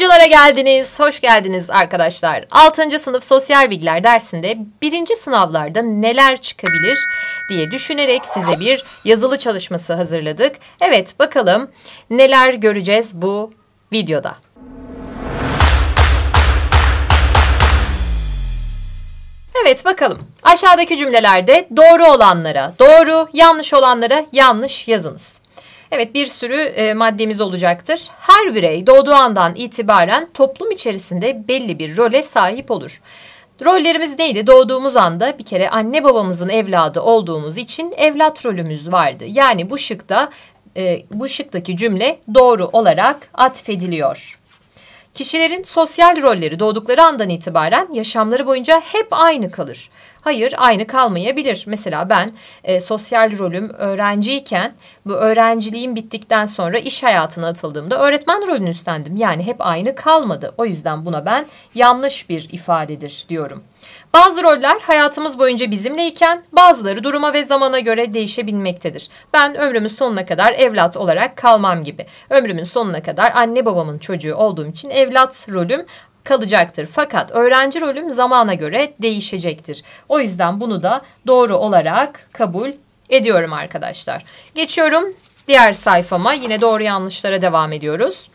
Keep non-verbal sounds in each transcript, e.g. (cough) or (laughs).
Hocalara geldiniz, hoş geldiniz arkadaşlar. 6. sınıf sosyal bilgiler dersinde birinci sınavlarda neler çıkabilir diye düşünerek size bir yazılı çalışması hazırladık. Evet bakalım neler göreceğiz bu videoda. Evet bakalım. Aşağıdaki cümlelerde doğru olanlara doğru, yanlış olanlara yanlış yazınız. Evet bir sürü e, maddemiz olacaktır. Her birey doğduğu andan itibaren toplum içerisinde belli bir role sahip olur. Rollerimiz neydi? Doğduğumuz anda bir kere anne babamızın evladı olduğumuz için evlat rolümüz vardı. Yani bu şıkta e, bu şıktaki cümle doğru olarak atfediliyor. Kişilerin sosyal rolleri doğdukları andan itibaren yaşamları boyunca hep aynı kalır. Hayır, aynı kalmayabilir. Mesela ben e, sosyal rolüm öğrenciyken bu öğrenciliğim bittikten sonra iş hayatına atıldığımda öğretmen rolünü üstlendim. Yani hep aynı kalmadı. O yüzden buna ben yanlış bir ifadedir diyorum. Bazı roller hayatımız boyunca bizimleyken bazıları duruma ve zamana göre değişebilmektedir. Ben ömrümün sonuna kadar evlat olarak kalmam gibi. Ömrümün sonuna kadar anne babamın çocuğu olduğum için evlat rolüm kalacaktır. Fakat öğrenci rolüm zamana göre değişecektir. O yüzden bunu da doğru olarak kabul ediyorum arkadaşlar. Geçiyorum diğer sayfama. Yine doğru yanlışlara devam ediyoruz.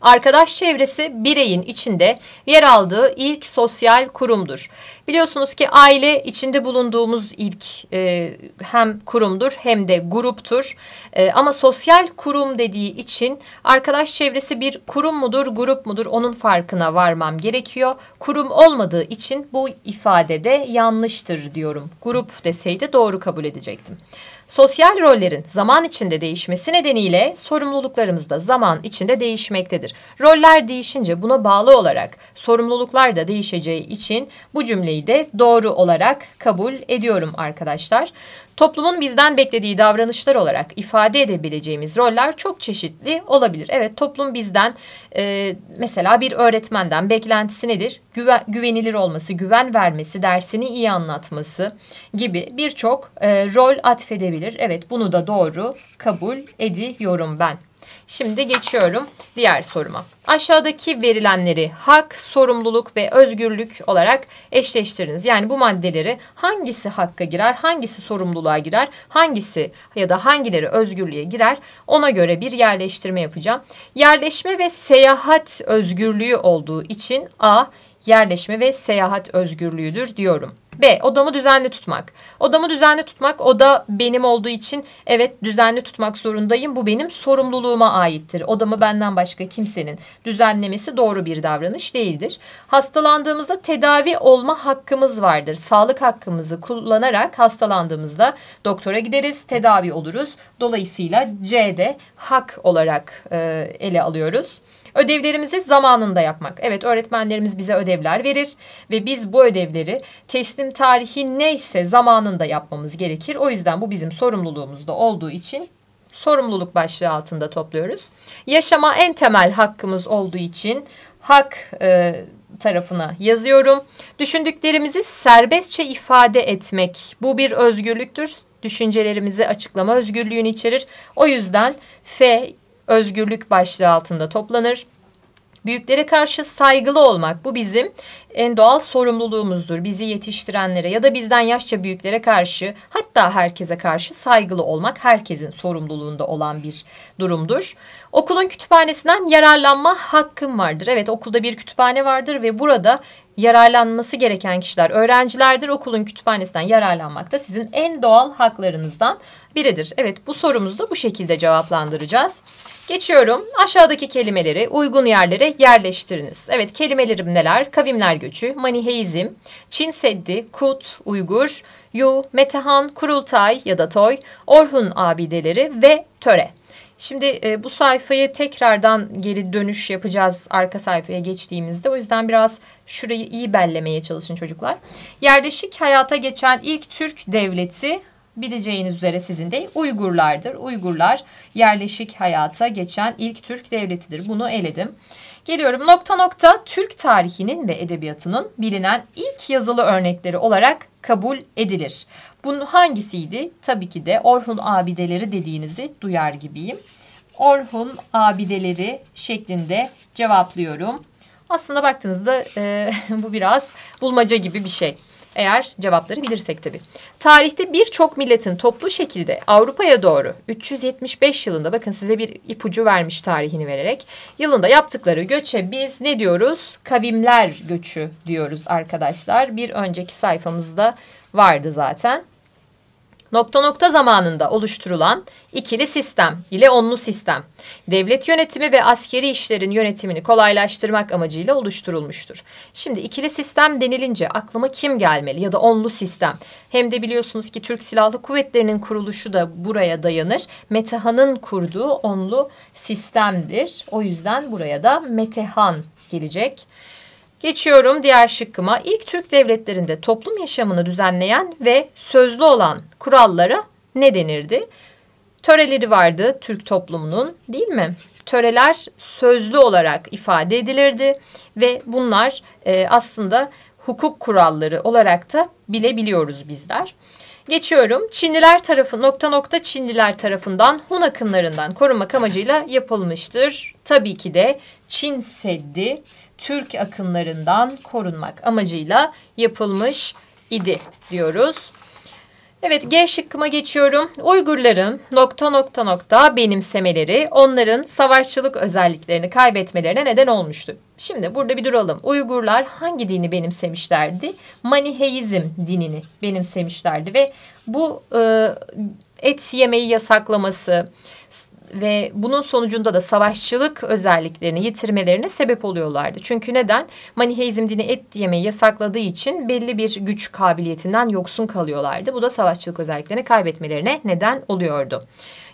Arkadaş çevresi bireyin içinde yer aldığı ilk sosyal kurumdur. Biliyorsunuz ki aile içinde bulunduğumuz ilk e, hem kurumdur hem de gruptur. E, ama sosyal kurum dediği için arkadaş çevresi bir kurum mudur, grup mudur onun farkına varmam gerekiyor. Kurum olmadığı için bu ifadede yanlıştır diyorum. Grup deseydi doğru kabul edecektim. Sosyal rollerin zaman içinde değişmesi nedeniyle sorumluluklarımız da zaman içinde değişmektedir. Roller değişince buna bağlı olarak sorumluluklar da değişeceği için bu cümleyi de doğru olarak kabul ediyorum arkadaşlar. Toplumun bizden beklediği davranışlar olarak ifade edebileceğimiz roller çok çeşitli olabilir. Evet toplum bizden e, mesela bir öğretmenden beklentisi nedir? Güven, güvenilir olması, güven vermesi, dersini iyi anlatması gibi birçok e, rol atfedebilir. Evet bunu da doğru kabul ediyorum ben. Şimdi geçiyorum diğer soruma. Aşağıdaki verilenleri hak, sorumluluk ve özgürlük olarak eşleştiriniz. Yani bu maddeleri hangisi hakka girer, hangisi sorumluluğa girer, hangisi ya da hangileri özgürlüğe girer ona göre bir yerleştirme yapacağım. Yerleşme ve seyahat özgürlüğü olduğu için A yerleşme ve seyahat özgürlüğüdür diyorum. B. Odamı düzenli tutmak. Odamı düzenli tutmak oda benim olduğu için evet düzenli tutmak zorundayım. Bu benim sorumluluğuma aittir. Odamı benden başka kimsenin düzenlemesi doğru bir davranış değildir. Hastalandığımızda tedavi olma hakkımız vardır. Sağlık hakkımızı kullanarak hastalandığımızda doktora gideriz, tedavi oluruz. Dolayısıyla C'de hak olarak e, ele alıyoruz. Ödevlerimizi zamanında yapmak. Evet öğretmenlerimiz bize ödevler verir ve biz bu ödevleri teslim tarihi neyse zamanında yapmamız gerekir. O yüzden bu bizim sorumluluğumuzda olduğu için sorumluluk başlığı altında topluyoruz. Yaşama en temel hakkımız olduğu için hak e, tarafına yazıyorum. Düşündüklerimizi serbestçe ifade etmek bu bir özgürlüktür. Düşüncelerimizi açıklama özgürlüğünü içerir. O yüzden F özgürlük başlığı altında toplanır. Büyüklere karşı saygılı olmak bu bizim en doğal sorumluluğumuzdur. Bizi yetiştirenlere ya da bizden yaşça büyüklere karşı hatta herkese karşı saygılı olmak herkesin sorumluluğunda olan bir durumdur. Okulun kütüphanesinden yararlanma hakkım vardır. Evet okulda bir kütüphane vardır ve burada yararlanması gereken kişiler öğrencilerdir. Okulun kütüphanesinden yararlanmak da sizin en doğal haklarınızdan biridir. Evet bu sorumuzu da bu şekilde cevaplandıracağız. Geçiyorum. Aşağıdaki kelimeleri uygun yerlere yerleştiriniz. Evet kelimelerim neler? Kavimler göçü, maniheizm, Çin Seddi, Kut, Uygur, Yu, Metehan, Kurultay ya da Toy, Orhun abideleri ve Töre. Şimdi e, bu sayfayı tekrardan geri dönüş yapacağız arka sayfaya geçtiğimizde. O yüzden biraz şurayı iyi bellemeye çalışın çocuklar. Yerleşik hayata geçen ilk Türk devleti bileceğiniz üzere sizin de Uygurlardır. Uygurlar yerleşik hayata geçen ilk Türk devletidir. Bunu eledim. Geliyorum nokta nokta Türk tarihinin ve edebiyatının bilinen ilk yazılı örnekleri olarak kabul edilir. Bunun hangisiydi? Tabii ki de Orhun abideleri dediğinizi duyar gibiyim. Orhun abideleri şeklinde cevaplıyorum. Aslında baktığınızda e, (laughs) bu biraz bulmaca gibi bir şey. Eğer cevapları bilirsek tabii. Tarihte birçok milletin toplu şekilde Avrupa'ya doğru 375 yılında bakın size bir ipucu vermiş tarihini vererek yılında yaptıkları göçe biz ne diyoruz? Kavimler göçü diyoruz arkadaşlar. Bir önceki sayfamızda vardı zaten nokta nokta zamanında oluşturulan ikili sistem ile onlu sistem, devlet yönetimi ve askeri işlerin yönetimini kolaylaştırmak amacıyla oluşturulmuştur. Şimdi ikili sistem denilince aklıma kim gelmeli ya da onlu sistem? Hem de biliyorsunuz ki Türk Silahlı Kuvvetleri'nin kuruluşu da buraya dayanır. Metehan'ın kurduğu onlu sistemdir. O yüzden buraya da Metehan gelecek. Geçiyorum diğer şıkkıma. İlk Türk devletlerinde toplum yaşamını düzenleyen ve sözlü olan kurallara ne denirdi? Töreleri vardı Türk toplumunun değil mi? Töreler sözlü olarak ifade edilirdi ve bunlar e, aslında hukuk kuralları olarak da bilebiliyoruz bizler. Geçiyorum. Çinliler tarafı nokta nokta Çinliler tarafından Hun akınlarından korunmak amacıyla yapılmıştır. Tabii ki de Çin Seddi Türk akınlarından korunmak amacıyla yapılmış idi diyoruz. Evet G şıkkıma geçiyorum. Uygurların nokta nokta nokta benimsemeleri onların savaşçılık özelliklerini kaybetmelerine neden olmuştu. Şimdi burada bir duralım. Uygurlar hangi dini benimsemişlerdi? Maniheizm dinini benimsemişlerdi ve bu e, et yemeyi yasaklaması, ve bunun sonucunda da savaşçılık özelliklerini yitirmelerine sebep oluyorlardı. Çünkü neden? Maniheizm dini et yemeyi yasakladığı için belli bir güç kabiliyetinden yoksun kalıyorlardı. Bu da savaşçılık özelliklerini kaybetmelerine neden oluyordu.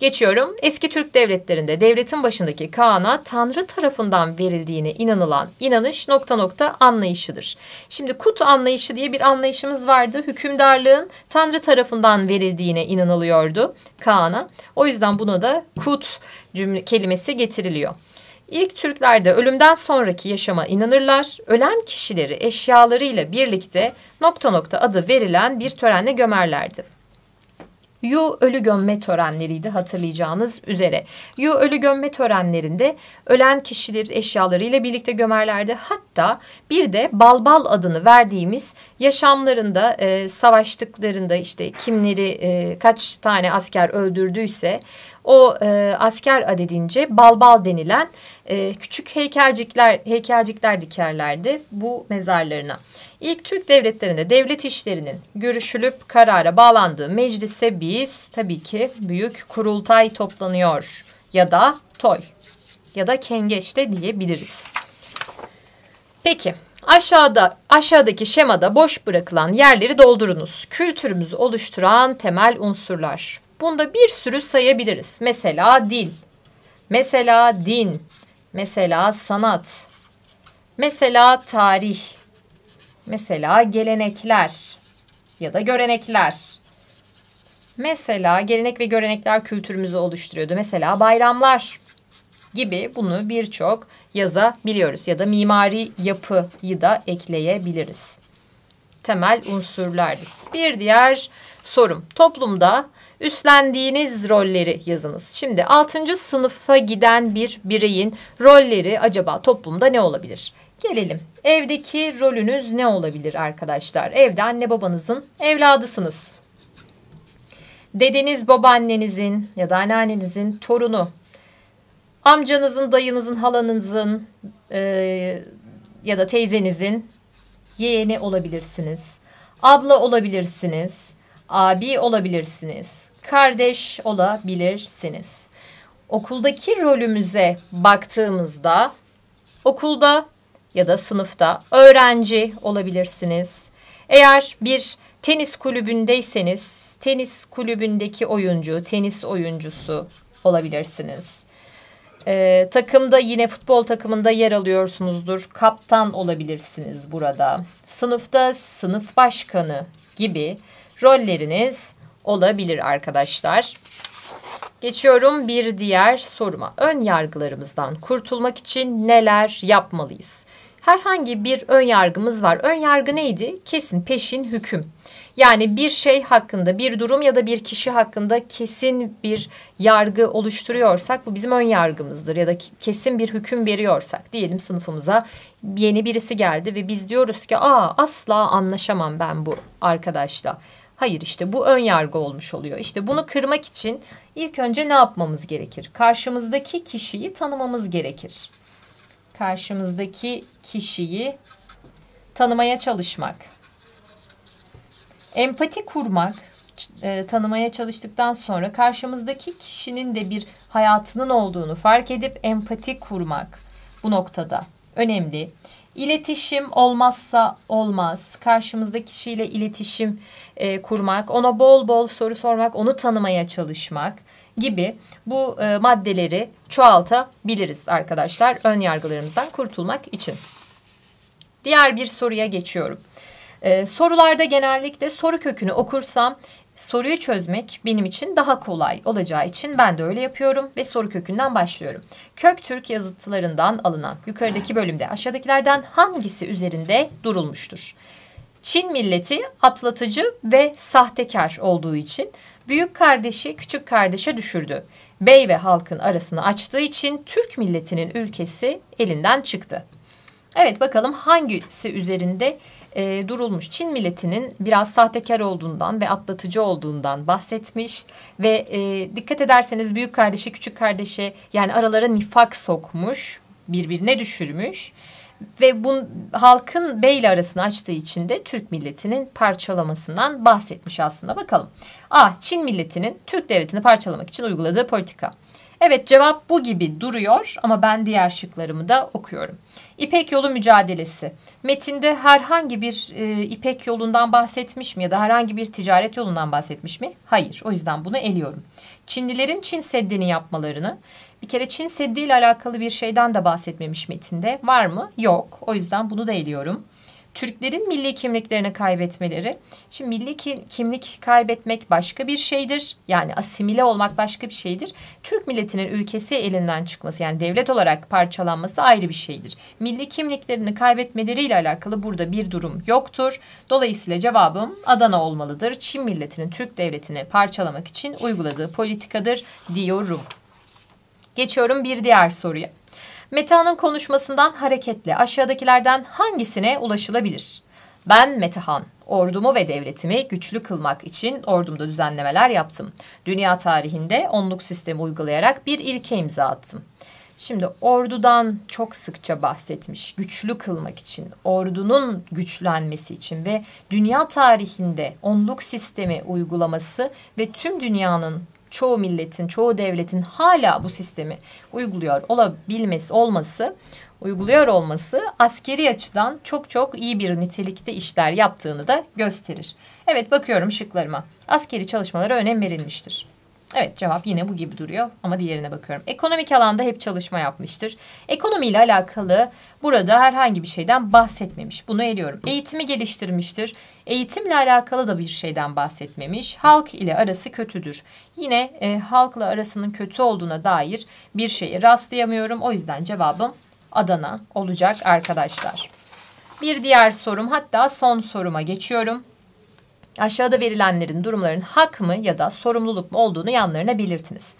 Geçiyorum. Eski Türk devletlerinde devletin başındaki Kaan'a Tanrı tarafından verildiğine inanılan inanış nokta nokta anlayışıdır. Şimdi kut anlayışı diye bir anlayışımız vardı. Hükümdarlığın Tanrı tarafından verildiğine inanılıyordu Kaan'a. O yüzden buna da kut cümle kelimesi getiriliyor. İlk Türklerde ölümden sonraki yaşama inanırlar. Ölen kişileri eşyalarıyla birlikte nokta nokta adı verilen bir törenle gömerlerdi. Yu ölü gömme törenleriydi hatırlayacağınız üzere. Yu ölü gömme törenlerinde ölen kişileri eşyalarıyla birlikte gömerlerdi. Hatta bir de balbal adını verdiğimiz yaşamlarında e, savaştıklarında işte kimleri e, kaç tane asker öldürdüyse o e, asker adedince balbal denilen e, küçük heykelcikler heykelcikler dikerlerdi bu mezarlarına. İlk Türk devletlerinde devlet işlerinin görüşülüp karara bağlandığı meclise biz tabii ki büyük kurultay toplanıyor ya da toy ya da kengeç de diyebiliriz. Peki aşağıda aşağıdaki şemada boş bırakılan yerleri doldurunuz. Kültürümüzü oluşturan temel unsurlar. Bunda bir sürü sayabiliriz. Mesela dil, mesela din, mesela sanat, mesela tarih, Mesela gelenekler ya da görenekler. Mesela gelenek ve görenekler kültürümüzü oluşturuyordu. Mesela bayramlar gibi bunu birçok yazabiliyoruz ya da mimari yapıyı da ekleyebiliriz. Temel unsurlardır. Bir diğer sorum. Toplumda üstlendiğiniz rolleri yazınız. Şimdi 6. sınıfa giden bir bireyin rolleri acaba toplumda ne olabilir? Gelelim. Evdeki rolünüz ne olabilir arkadaşlar? Evde anne babanızın evladısınız. Dedeniz, babaannenizin ya da anneannenizin torunu. Amcanızın, dayınızın, halanızın e, ya da teyzenizin yeğeni olabilirsiniz. Abla olabilirsiniz. Abi olabilirsiniz. Kardeş olabilirsiniz. Okuldaki rolümüze baktığımızda okulda ya da sınıfta öğrenci olabilirsiniz. Eğer bir tenis kulübündeyseniz tenis kulübündeki oyuncu, tenis oyuncusu olabilirsiniz. Ee, takımda yine futbol takımında yer alıyorsunuzdur. Kaptan olabilirsiniz burada. Sınıfta sınıf başkanı gibi rolleriniz olabilir arkadaşlar. Geçiyorum bir diğer soruma. Ön yargılarımızdan kurtulmak için neler yapmalıyız? Herhangi bir ön yargımız var. Ön yargı neydi? Kesin, peşin, hüküm. Yani bir şey hakkında, bir durum ya da bir kişi hakkında kesin bir yargı oluşturuyorsak bu bizim ön yargımızdır. Ya da kesin bir hüküm veriyorsak diyelim sınıfımıza yeni birisi geldi ve biz diyoruz ki aa asla anlaşamam ben bu arkadaşla. Hayır işte bu ön yargı olmuş oluyor. İşte bunu kırmak için ilk önce ne yapmamız gerekir? Karşımızdaki kişiyi tanımamız gerekir. Karşımızdaki kişiyi tanımaya çalışmak. Empati kurmak, e, tanımaya çalıştıktan sonra karşımızdaki kişinin de bir hayatının olduğunu fark edip empati kurmak bu noktada önemli. İletişim olmazsa olmaz. Karşımızdaki kişiyle iletişim e, kurmak, ona bol bol soru sormak, onu tanımaya çalışmak gibi bu e, maddeleri çoğaltabiliriz arkadaşlar ön yargılarımızdan kurtulmak için. Diğer bir soruya geçiyorum. Ee, sorularda genellikle soru kökünü okursam soruyu çözmek benim için daha kolay olacağı için ben de öyle yapıyorum ve soru kökünden başlıyorum. Kök Türk yazıtlarından alınan yukarıdaki bölümde aşağıdakilerden hangisi üzerinde durulmuştur? Çin milleti atlatıcı ve sahtekar olduğu için büyük kardeşi küçük kardeşe düşürdü. Bey ve halkın arasını açtığı için Türk milletinin ülkesi elinden çıktı. Evet bakalım hangisi üzerinde e, durulmuş. Çin milletinin biraz sahtekar olduğundan ve atlatıcı olduğundan bahsetmiş ve e, dikkat ederseniz büyük kardeşi küçük kardeşe yani aralara nifak sokmuş, birbirine düşürmüş ve bu halkın beyle arasını açtığı için de Türk milletinin parçalamasından bahsetmiş aslında. Bakalım. A. Çin milletinin Türk devletini parçalamak için uyguladığı politika. Evet cevap bu gibi duruyor ama ben diğer şıklarımı da okuyorum. İpek yolu mücadelesi. Metinde herhangi bir e, İpek yolundan bahsetmiş mi ya da herhangi bir ticaret yolundan bahsetmiş mi? Hayır. O yüzden bunu eliyorum. Çinlilerin Çin Seddi'ni yapmalarını, bir kere Çin Seddi ile alakalı bir şeyden de bahsetmemiş metinde. Var mı? Yok. O yüzden bunu da eliyorum. Türklerin milli kimliklerini kaybetmeleri. Şimdi milli ki, kimlik kaybetmek başka bir şeydir. Yani asimile olmak başka bir şeydir. Türk milletinin ülkesi elinden çıkması yani devlet olarak parçalanması ayrı bir şeydir. Milli kimliklerini kaybetmeleriyle alakalı burada bir durum yoktur. Dolayısıyla cevabım Adana olmalıdır. Çin milletinin Türk devletini parçalamak için uyguladığı politikadır diyorum. Geçiyorum bir diğer soruya. Meta'nın konuşmasından hareketle aşağıdakilerden hangisine ulaşılabilir? Ben Metehan, ordumu ve devletimi güçlü kılmak için ordumda düzenlemeler yaptım. Dünya tarihinde onluk sistemi uygulayarak bir ilke imza attım. Şimdi ordudan çok sıkça bahsetmiş. Güçlü kılmak için, ordunun güçlenmesi için ve dünya tarihinde onluk sistemi uygulaması ve tüm dünyanın çoğu milletin, çoğu devletin hala bu sistemi uyguluyor olabilmesi, olması, uyguluyor olması askeri açıdan çok çok iyi bir nitelikte işler yaptığını da gösterir. Evet bakıyorum şıklarıma. Askeri çalışmalara önem verilmiştir. Evet cevap yine bu gibi duruyor ama diğerine bakıyorum. Ekonomik alanda hep çalışma yapmıştır. Ekonomiyle alakalı burada herhangi bir şeyden bahsetmemiş. Bunu eliyorum. Eğitimi geliştirmiştir. Eğitimle alakalı da bir şeyden bahsetmemiş. Halk ile arası kötüdür. Yine e, halkla arasının kötü olduğuna dair bir şeyi rastlayamıyorum. O yüzden cevabım Adana olacak arkadaşlar. Bir diğer sorum hatta son soruma geçiyorum. Aşağıda verilenlerin durumların hak mı ya da sorumluluk mu olduğunu yanlarına belirtiniz.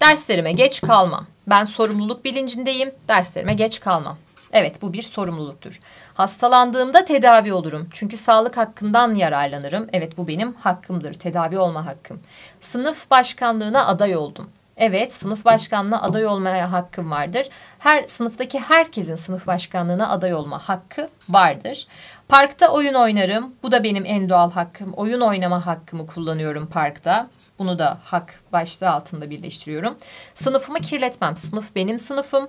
Derslerime geç kalmam. Ben sorumluluk bilincindeyim. Derslerime geç kalmam. Evet bu bir sorumluluktur. Hastalandığımda tedavi olurum. Çünkü sağlık hakkından yararlanırım. Evet bu benim hakkımdır. Tedavi olma hakkım. Sınıf başkanlığına aday oldum. Evet, sınıf başkanlığına aday olmaya hakkım vardır. Her sınıftaki herkesin sınıf başkanlığına aday olma hakkı vardır. Parkta oyun oynarım. Bu da benim en doğal hakkım. Oyun oynama hakkımı kullanıyorum parkta. Bunu da hak başlığı altında birleştiriyorum. Sınıfımı kirletmem. Sınıf benim sınıfım.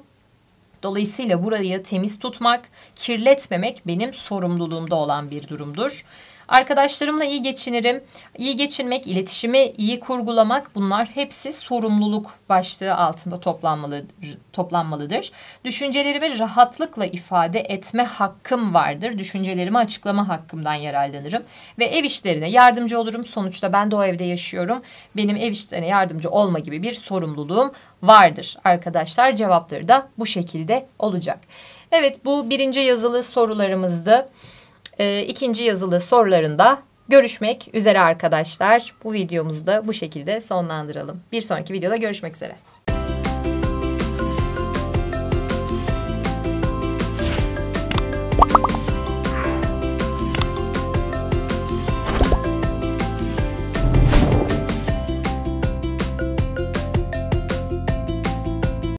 Dolayısıyla burayı temiz tutmak, kirletmemek benim sorumluluğumda olan bir durumdur. Arkadaşlarımla iyi geçinirim. İyi geçinmek, iletişimi iyi kurgulamak bunlar hepsi sorumluluk başlığı altında toplanmalı, toplanmalıdır. Düşüncelerimi rahatlıkla ifade etme hakkım vardır. Düşüncelerimi açıklama hakkımdan yararlanırım. Ve ev işlerine yardımcı olurum. Sonuçta ben de o evde yaşıyorum. Benim ev işlerine yardımcı olma gibi bir sorumluluğum vardır arkadaşlar. Cevapları da bu şekilde olacak. Evet bu birinci yazılı sorularımızdı. E, ikinci yazılı sorularında görüşmek üzere arkadaşlar. Bu videomuzu da bu şekilde sonlandıralım. Bir sonraki videoda görüşmek üzere.